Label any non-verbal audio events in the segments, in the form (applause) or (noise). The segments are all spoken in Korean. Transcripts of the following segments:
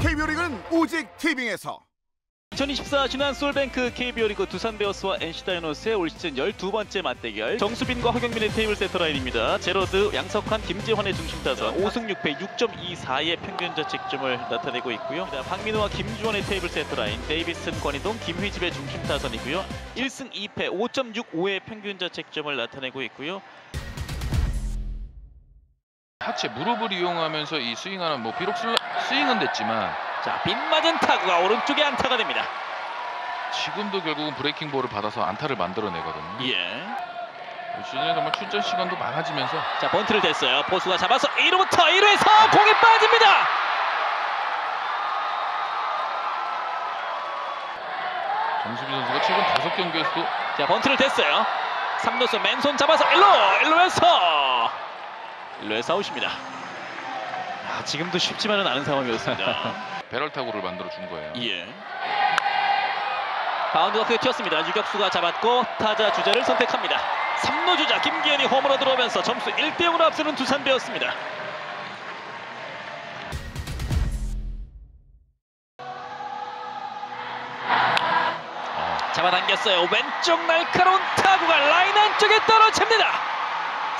KBO 리그는 오직 티빙에서 2024 신한 SOL뱅크 KBO 리그 두산 베어스와 NC 다이노스의 올 시즌 12번째 맞대결 정수빈과 허경민의 테이블 세터 라인입니다. 제러드, 양석환, 김재환의 중심 타선 5승 6패 6.24의 평균 자책점을 나타내고 있고요. 박민우와 김주원의 테이블 세터 라인, 데이비슨, 권희동, 김휘집의 중심 타선이고요. 1승 2패 5.65의 평균 자책점을 나타내고 있고요. 하체 무릎을 이용하면서 이 스윙하는 뭐 비록 슬라, 스윙은 됐지만 자, 빗맞은 타구가 오른쪽에 안타가 됩니다. 지금도 결국은 브레이킹 볼을 받아서 안타를 만들어내거든요. 예. 올 시즌에 정말 출전 시간도 많아지면서 자, 번트를 댔어요. 보수가 잡아서 1루부터 1루에서 공이 빠집니다. 정수빈 선수가 최근 다섯 경기에서도 자 번트를 댔어요 3루수 맨손 잡아서 1루 1루에서 1루에서 아웃입니다. 아, 지금도 쉽지만은 않은 상황이었습니다. (laughs) 배럴 타구를 만들어 준 거예요. 예. 바운드가 크게 튀었습니다. 유격수가 잡았고 타자 주자를 선택합니다. 3루 주자 김기현이 홈으로 들어오면서 점수 1대 0으로 앞서는 두산 베었습니다. 잡아당겼어요. 왼쪽 날카로운 타구가 라인 안쪽에 떨어집니다.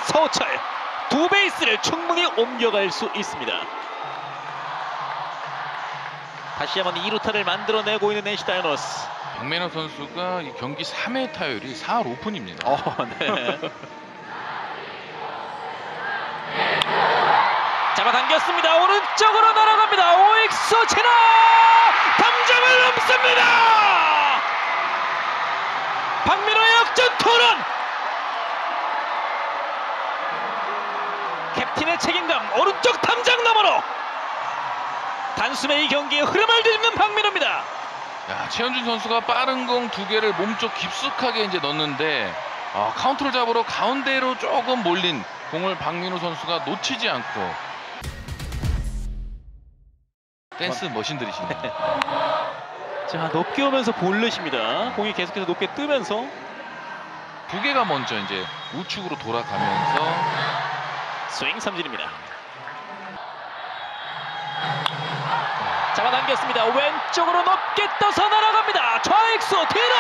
서우철 두 베이스를 충분히 옮겨갈 수 있습니다 다시 한번 2루타를 만들어내고 있는 NC 다이노스 박민호 선수가 이 경기 3회 타율이 4할 오픈입니다. 어, 네. (laughs) 잡아당겼습니다. 오른쪽으로 날아갑니다. 오익수 지나 담장을 넘습니다. 박민호의 역전 토론. 캡틴의 책임감 오른쪽 담장 너머로 단숨에 이 경기의 흐름을 뒤집는 박민호입니다. 야, 최현준 선수가 빠른 공 두 개를 몸쪽 깊숙하게 이제 넣는데 아, 카운트를 잡으러 가운데로 조금 몰린 공을 박민호 선수가 놓치지 않고 댄스 머신들이시네요. (laughs) 자 높게 오면서 볼넷입니다. 공이 계속해서 높게 뜨면서 두 개가 먼저 이제 우측으로 돌아가면서 스윙 삼진입니다. 잡아당겼습니다. 왼쪽으로 높게 떠서 날아갑니다. 좌익수 뒤로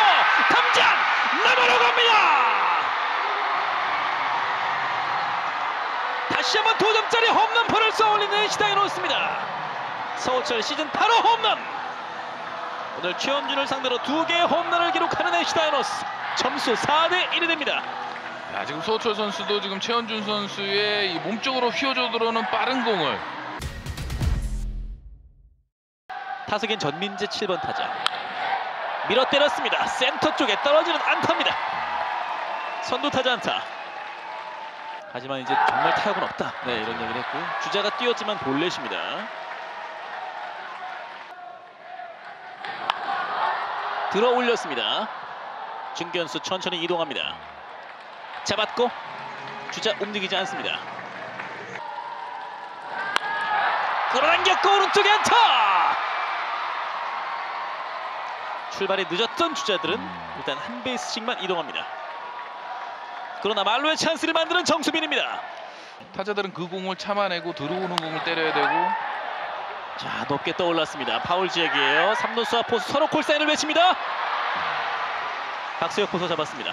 담장 넘어로 갑니다. 다시 한번 두 점짜리 홈런포를 쏘올리는 NC 다이노스입니다. 서우철 시즌 8호 홈런. 오늘 최원준을 상대로 두 개의 홈런을 기록하는 NC 다이노스. 점수 4대 1이 됩니다. 야, 지금 소호철 선수도 지금 최현준 선수의 이 몸쪽으로 휘어져 들어오는 빠른 공을. 타석엔 전민재 7번 타자. 밀어 때렸습니다. 센터 쪽에 떨어지는 안타입니다. 선두 타자 안타. 하지만 이제 정말 타격은 없다. 네 이런 얘기를 했고요. 주자가 뛰었지만 볼넷입니다. 들어 올렸습니다. 중견수 천천히 이동합니다 잡았고 주자 움직이지 않습니다 끌어당겼고 오른쪽에 안타 출발이 늦었던 주자들은 일단 한 베이스씩만 이동합니다. 그러나 말로의 찬스를 만드는 정수빈입니다. 타자들은 그 공을 참아내고 들어오는 공을 때려야 되고 자 높게 떠올랐습니다. 파울 지역이에요. 삼루수와 포수 서로 콜사인을 외칩니다. 박수혁 포수 잡았습니다.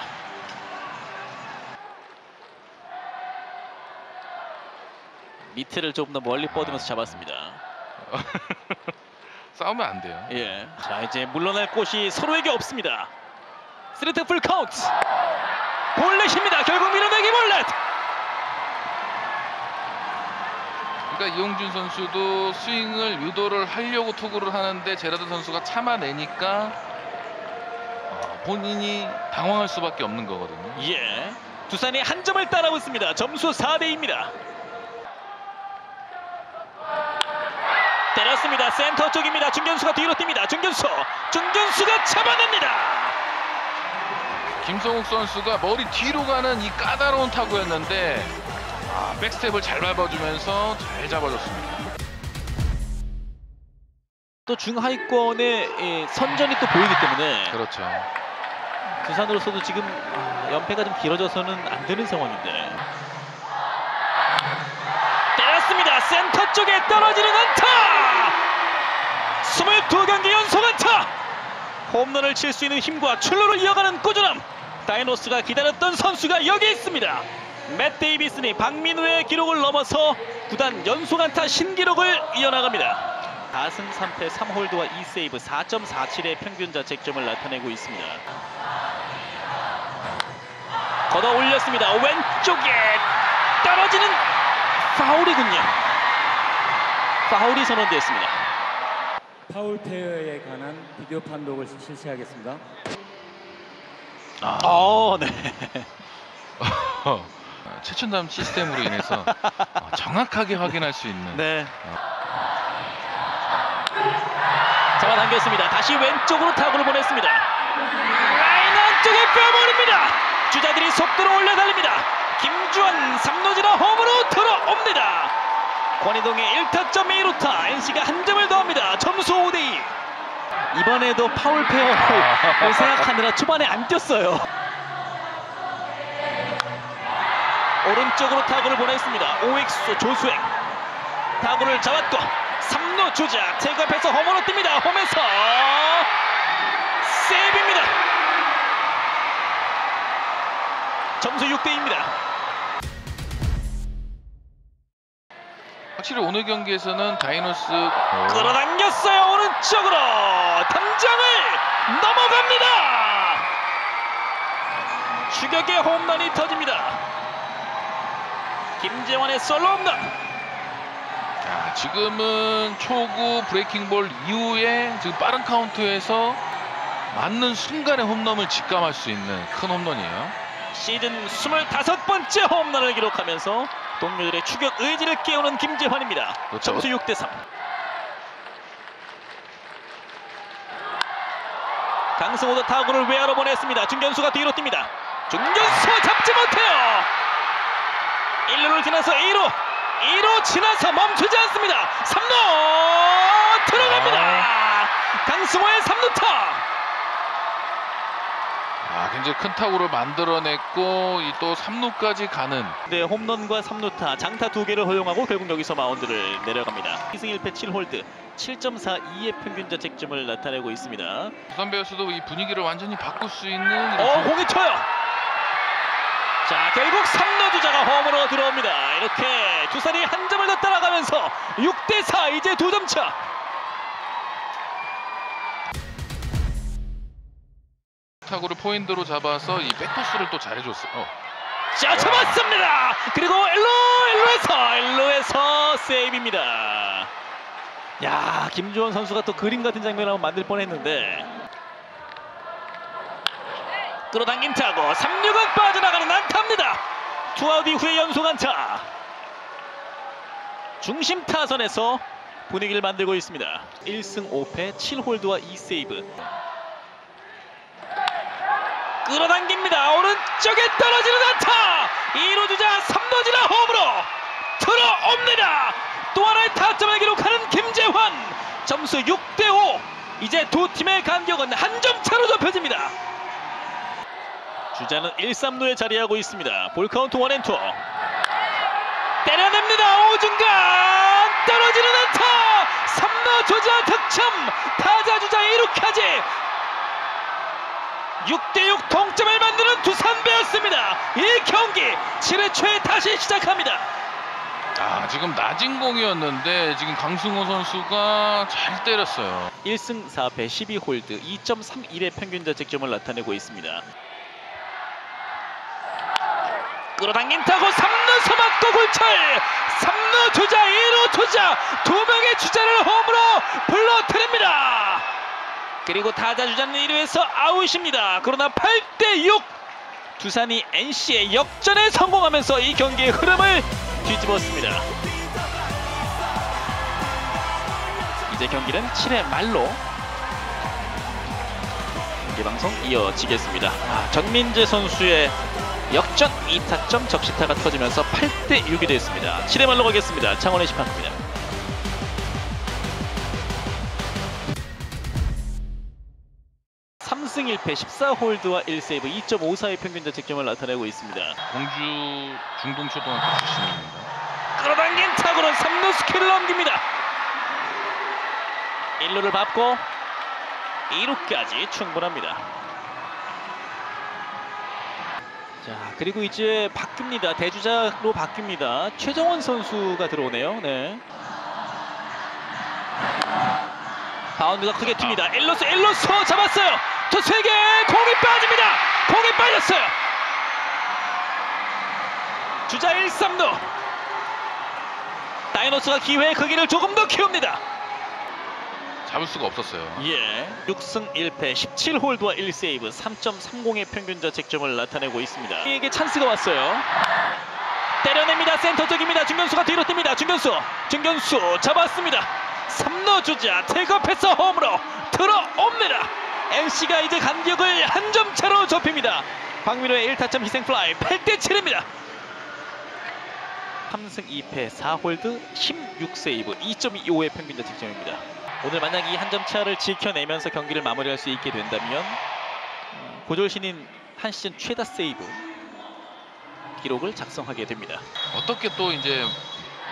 밑을 조금 더 멀리 뻗으면서 잡았습니다. (laughs) 싸우면 안 돼요. 예. 자 이제 물러날 곳이 서로에게 없습니다. three two 풀 카운트. 볼넷입니다. 결국 밀어내기 볼넷. 그러니까 이용준 선수도 스윙을 유도를 하려고 투구를 하는데 제러드 선수가 참아내니까 어, 본인이 당황할 수밖에 없는 거거든요. 예. 두산이 한 점을 따라오고 있습니다. 점수 4대2입니다. 때렸습니다. 센터 쪽입니다. 중견수가 뒤로 뜁니다. 중견수. 중견수가 잡아냅니다. 김성욱 선수가 머리 뒤로 가는 이 까다로운 타구였는데 아, 백스텝을 잘 밟아주면서 잘 잡아줬습니다. 또 중하위권의 예, 선전이 또 보이기 때문에 그렇죠. 두산으로서도 지금 아, 연패가 좀 길어져서는 안 되는 상황인데 때렸습니다 센터 쪽에 떨어지는 안타 두 경기 연속 안타 홈런을 칠 수 있는 힘과 출루를 이어가는 꾸준함. 다이노스가 기다렸던 선수가 여기 있습니다. 맷 데이비슨이 박민우의 기록을 넘어서 구단 연속 안타 신기록을 이어나갑니다. 4승 3패 3홀드와 2세이브 4.47의 평균 자책점을 나타내고 있습니다. 걷어 올렸습니다. 왼쪽에 떨어지는 파울이군요. 파울이 선언됐습니다 파울 페어에 관한 비디오 판독을 실시하겠습니다. 아, 어, 네. 어, (laughs) 최첨단 시스템으로 인해서 어, 정확하게 확인할 수 있는 네. 잡아당겼습니다. 다시 왼쪽으로 타구를 보냈습니다. 라인 안쪽에 빼버립니다. 주자들이 속도로 올려 달립니다. 김주환 삼루지나 홈으로 들어옵니다. 권희동의 1타점 2루타 NC가 한 점을 더합니다. 점수 5대2 이번에도 파울 페어를 (laughs) 생각하느라 초반에 안 뛰었어요. 오른쪽으로 타구를 보냈습니다. 오익수 조수행 타구를 잡았고 3루 주자 태그앞에서 홈으로 뜁니다. 홈에서 세이브입니다. 점수 6대2입니다. 확실히 오늘 경기에서는 다이노스 어, 끌어당겼어요. 오른쪽으로 탐장을 넘어갑니다. 추격의 홈런이 터집니다. 김재환의 솔로 홈런. 자, 지금은 초구 브레이킹볼 이후에 지금 빠른 카운트에서 맞는 순간에 홈런을 직감할 수 있는 큰 홈런이에요. 시즌 25번째 홈런을 기록하면서 동료들의 추격 의지를 깨우는 김재환입니다. 그렇죠. 점수 6대 3. 강승호도 타구를 외야로 보냈습니다. 중견수가 뒤로 뜁니다. 중견수 잡지 못해요. 1루를 지나서 2루, 2루 지나서 멈추지 않습니다. 3루 들어갑니다. 강승호의 3루타. 아, 굉장히 큰 타구를 만들어냈고 이또 3루까지 가는 네, 홈런과 3루타, 장타 두 개를 허용하고 결국 여기서 마운드를 내려갑니다. 2승 1패 7홀드, 7.42의 평균 자책점을 나타내고 있습니다. 두산 베어스도 이 분위기를 완전히 바꿀 수 있는 어, 공이 쳐요. 자, 결국 3루 주자가 홈으로 들어옵니다. 이렇게 두산이 한 점을 더 따라가면서 6대 4 이제 두 점 차. 타구를 포인트로 잡아서 이 백토스를 또 잘해줬어요. 어. 자, 잡았습니다. 그리고 엘로 엘로에서 엘로에서 세이브입니다. 야, 김주원 선수가 또 그림 같은 장면을 한번 만들 뻔했는데 끌어당긴 타고 3루간 빠져나가는 안타입니다. 투아웃 이후에 연속 안타. 중심 타선에서 분위기를 만들고 있습니다. 1승 5패 7홀드와 2세이브. 끌어당깁니다. 오른쪽에 떨어지는 안타. 2루 주자 3루 지나 홈으로 들어옵니다. 또 하나의 타점을 기록하는 김재환. 점수 6대 5. 이제 두 팀의 간격은 한 점 차로 좁혀집니다. 주자는 1, 3루에 자리하고 있습니다. 볼 카운트 one and two. 때려냅니다. 오중간 떨어지는 안타. 3루 주자 득점. 타자 주자 2루까지 6대6 동점을 만드는 두산 베어스입니다. 이 경기 7회 초에 다시 시작합니다. 아 지금 낮은 공이었는데 지금 강승호 선수가 잘 때렸어요. 1승 4패 12홀드 2.31의 평균 자책점을 나타내고 있습니다. 끌어당긴 타고 3루서 맞고 골철 3루 주자 2루 주자 두 명의 주자를 홈으로 불러들입니다. 그리고 타자 주자는 1루에서 아웃입니다. 그러나 8대6 두산이 NC의 역전에 성공하면서 이 경기의 흐름을 뒤집었습니다. 이제 경기는 7회 말로 경기 방송 이어지겠습니다. 아, 전민재 선수의 역전 2타점 적시타가 터지면서 8대 6이 됐습니다. 7회 말로 가겠습니다. 창원의 심판입니다. 삼승 1패 14홀드와 1세이브 2.54의 평균 자책점을 나타내고 있습니다. 공주 중동초등학교 출신입니다. 끌어당긴 타구는 3루수 키를 넘깁니다. 1루를 밟고 2루까지 충분합니다. 자 그리고 이제 바뀝니다. 대주자로 바뀝니다. 최정원 선수가 들어오네요. 네. 바운드가 크게 튑니다. 엘로스 엘로스 잡았어요. 저 세계 공이 빠집니다. 공이 빠졌어요. 주자 1, 3루. 다이노스가 기회의 크기를 조금 더 키웁니다. 잡을 수가 없었어요. 예. 6승 1패 17홀드와 1세이브 3.30의 평균 자책점을 나타내고 있습니다. 이게 찬스가 왔어요. 때려냅니다. 센터 쪽입니다. 중견수가 뒤로 뜁니다. 중견수. 중견수 잡았습니다. 3루 주자 태그업해서 홈으로 들어옵니다. NC가 이제 간격을 한 점 차로 좁힙니다. 박민우의 1타점 희생 플라이 8대 7입니다. 3승 2패 4홀드 16세이브 2.25의 평균 자책점입니다. 오늘 만약 이 한 점 차를 지켜내면서 경기를 마무리할 수 있게 된다면 어, 고졸 신인 한 시즌 최다 세이브 기록을 작성하게 됩니다. 어떻게 또 이제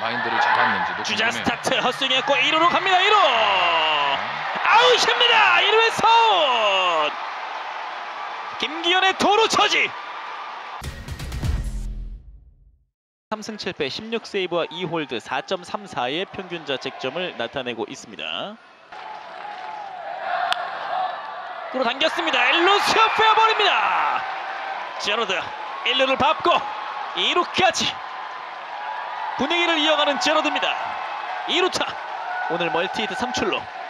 마인드를 잡았는지도 주자 궁금해요. 스타트 헛스윙했고 1루로 갑니다. 1루 아웃입니다. 1루에서 아웃. 김기연의 도루 저지 3승 7패 16세이브와 2홀드 4.34의 평균 자책점을 나타내고 있습니다. 끌어당겼습니다. 1루수 옆 빼버립니다. 제러드 1루를 밟고 2루까지 분위기를 이어가는 제러드입니다. 2루타 오늘 멀티히트 3출루 네.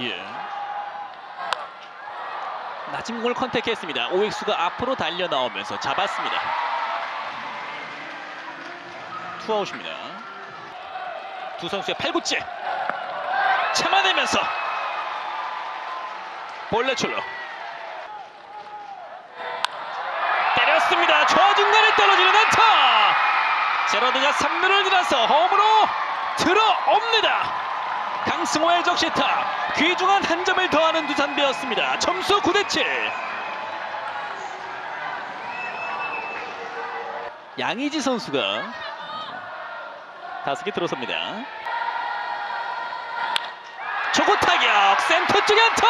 예. 낮은 공을 contact했습니다. 우익수가 앞으로 달려 나오면서 잡았습니다. 투아웃입니다. 두 선수의 팔구째 참아내면서 볼레 출로 때렸습니다. 좌중간에 떨어지는 안타. 제러드가 3루를 지나서 홈으로 들어옵니다. 강승호의 적시타 귀중한 한 점을 더하는 두산배였습니다. 점수 9대 7. 양의지 선수가 타석에 들어섭니다. 초구 타격 센터 쪽에 안타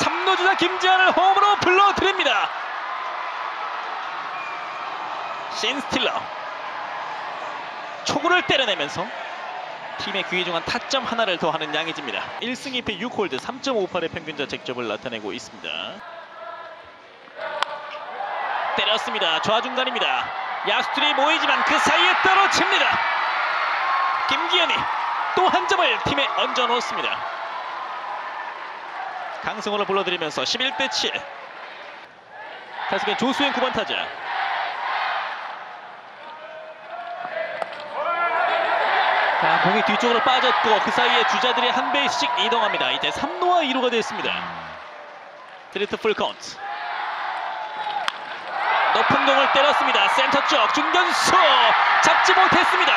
3루 주자 김지한을 홈으로 불러드립니다. 신스틸러 초구를 때려내면서 팀의 귀중한 타점 하나를 더하는 양의지입니다. 1승 2패 6홀드 3.58의 평균 자책점을 나타내고 있습니다. 때렸습니다. 좌중간입니다. 야수들이 모이지만 그 사이에 떨어집니다. 김기현이 또 한 점을 팀에 얹어 놓습니다. 강승호를 불러들이면서 11대 7. 타석엔 조수행 9번 타자. 자, 공이 뒤쪽으로 빠졌고 그 사이에 주자들이 한 베이스씩 이동합니다. 이제 3루와 2루가 됐습니다. 트리트 풀 카운트. 높은 공을 때렸습니다. 센터 쪽 중견수 잡지 못했습니다.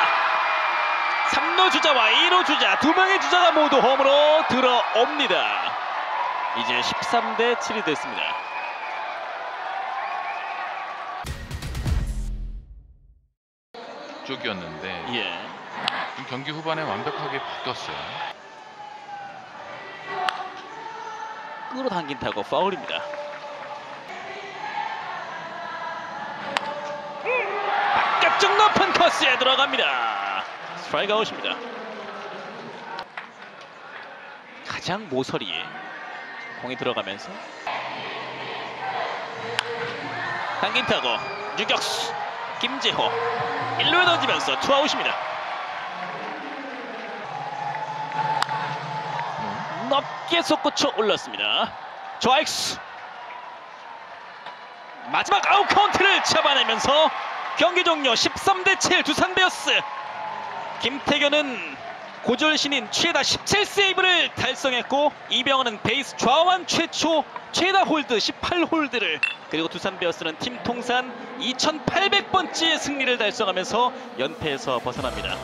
3루 주자와 2루 주자 두 명의 주자가 모두 홈으로 들어옵니다. 이제 13대 7이 됐습니다. 쪽이었는데 예. 좀 경기 후반에 완벽하게 바뀌었어요. 끌어당긴 타고 파울입니다. 바깥쪽 높은 코스에 들어갑니다. 스트라이크 아웃입니다. 가장 모서리에 공이 들어가면서 당긴 타고 유격수 김재호 1루에 던지면서 투아웃입니다. 높게 솟구쳐 올랐습니다. 좌익수 마지막 아웃 카운트를 잡아내면서 경기 종료 13대 7 두산 베어스 김택연은 고졸 신인 최다 17세이브를 달성했고 이병헌은 베어스 좌완 최초 최다 홀드 18홀드를 그리고 두산 베어스는 팀 통산 2,800번째 승리를 달성하면서 연패에서 벗어납니다.